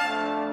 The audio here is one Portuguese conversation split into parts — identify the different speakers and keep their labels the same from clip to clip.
Speaker 1: Bye.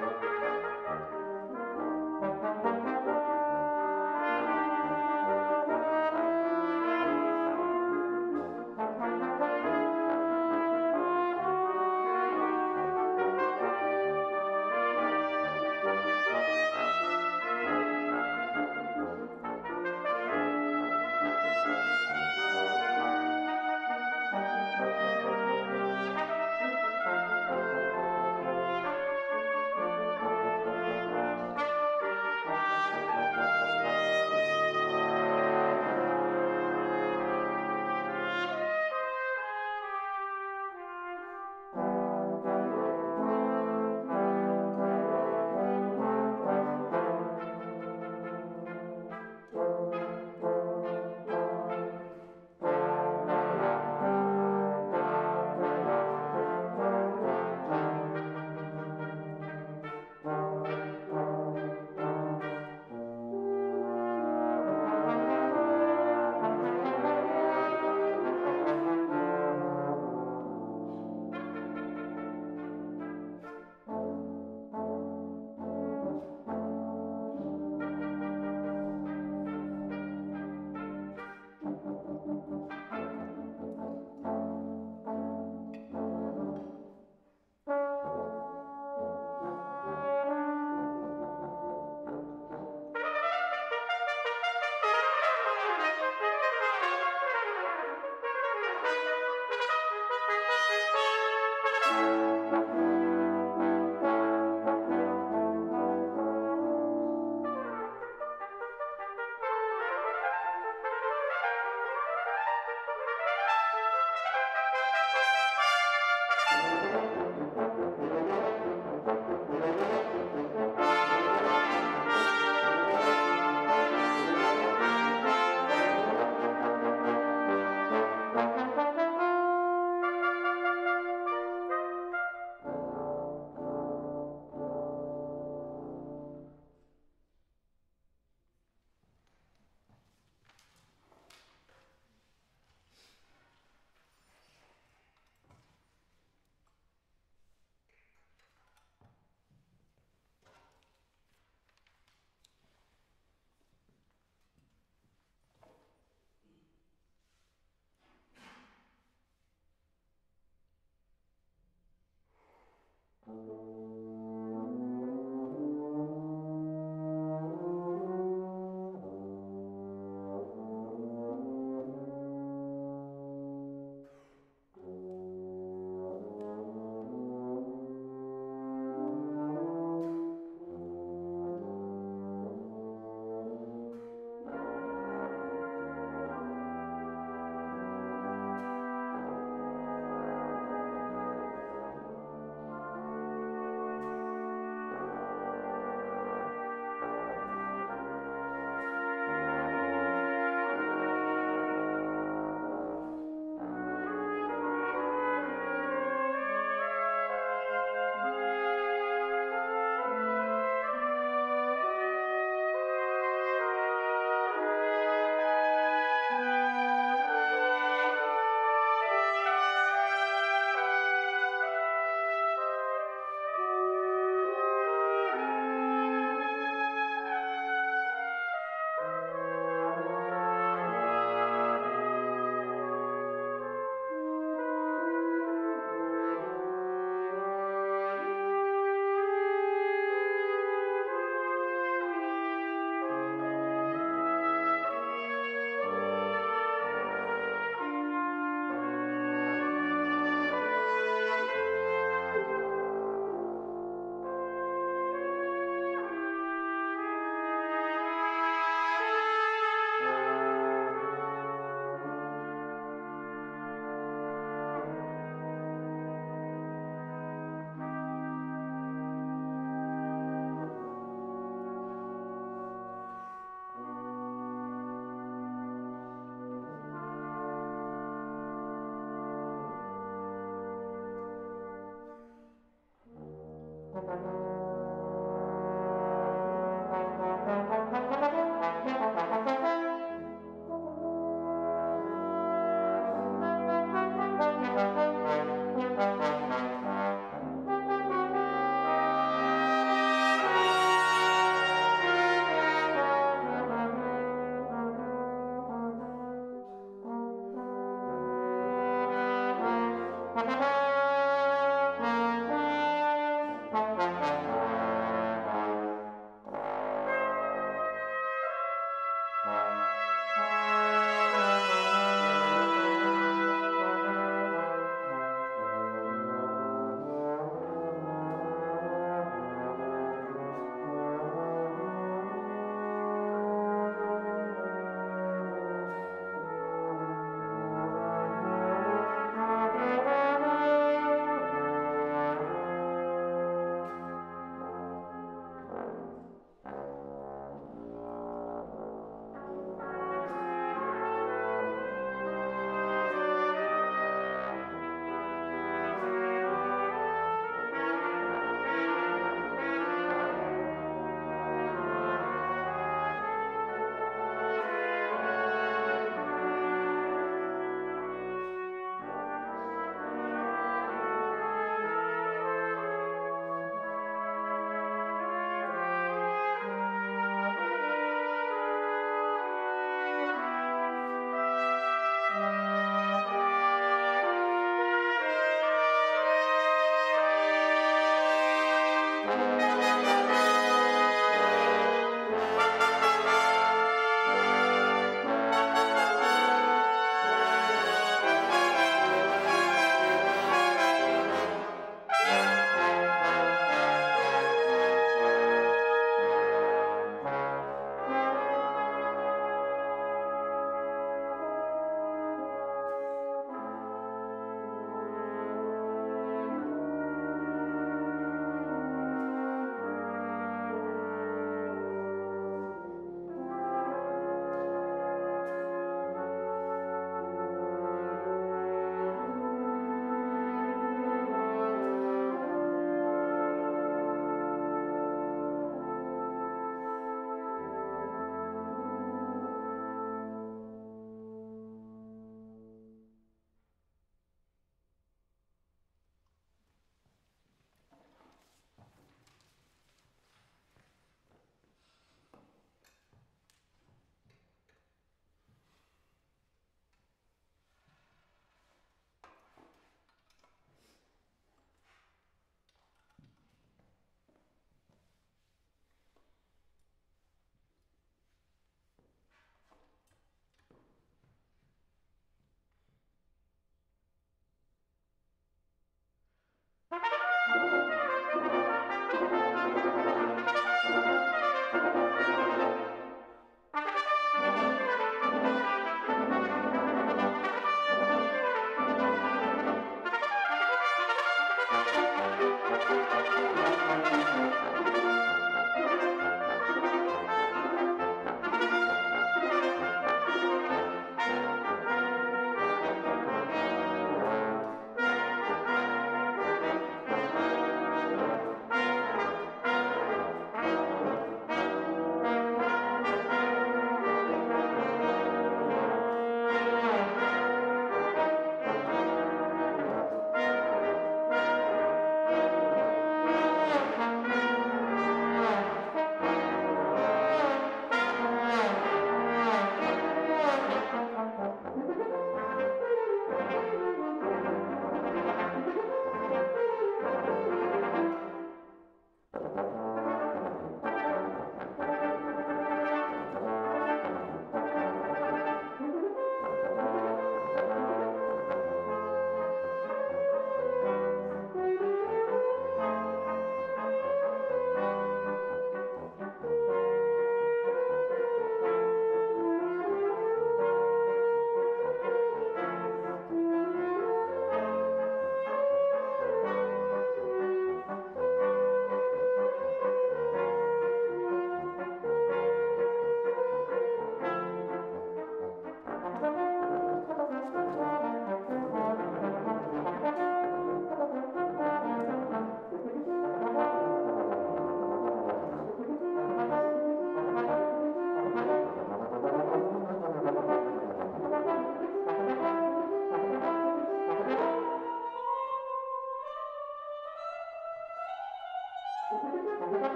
Speaker 1: Música thank you